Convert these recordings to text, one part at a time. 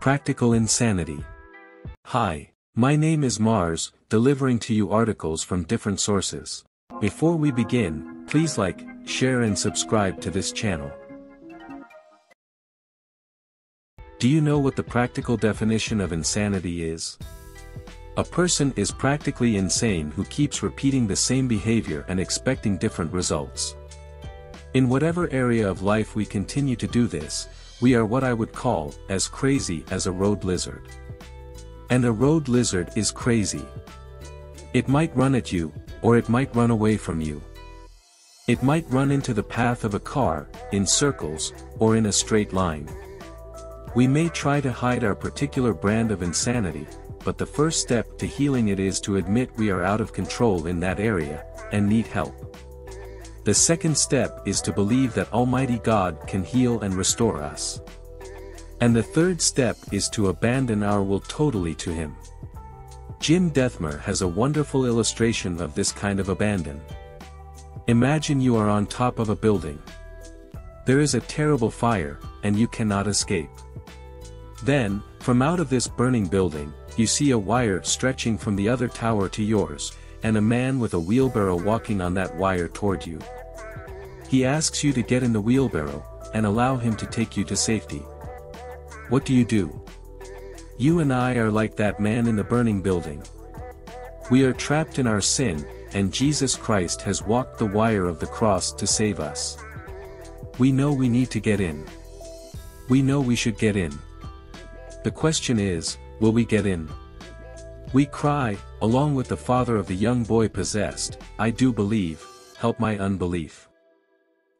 Practical Insanity. Hi, my name is Mars, delivering to you articles from different sources. Before we begin, please like, share and subscribe to this channel. Do you know what the practical definition of insanity is? A person is practically insane who keeps repeating the same behavior and expecting different results. In whatever area of life we continue to do this, we are what I would call, as crazy as a road lizard. And a road lizard is crazy. It might run at you, or it might run away from you. It might run into the path of a car, in circles, or in a straight line. We may try to hide our particular brand of insanity, but the first step to healing it is to admit we are out of control in that area, and need help. The second step is to believe that Almighty God can heal and restore us. And the third step is to abandon our will totally to Him. Jim Dethmer has a wonderful illustration of this kind of abandon. Imagine you are on top of a building. There is a terrible fire, and you cannot escape. Then, from out of this burning building, you see a wire stretching from the other tower to yours, and a man with a wheelbarrow walking on that wire toward you. He asks you to get in the wheelbarrow, and allow him to take you to safety. What do you do? You and I are like that man in the burning building. We are trapped in our sin, and Jesus Christ has walked the wire of the cross to save us. We know we need to get in. We know we should get in. The question is, will we get in? We cry, along with the father of the young boy possessed, I do believe, help my unbelief.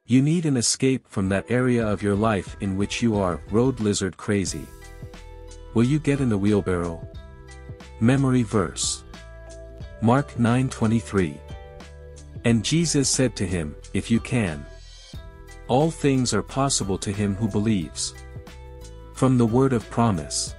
You need an escape from that area of your life in which you are road lizard crazy. Will you get in the wheelbarrow? Memory verse. Mark 9:23. And Jesus said to him, If you can. All things are possible to him who believes. From the word of promise.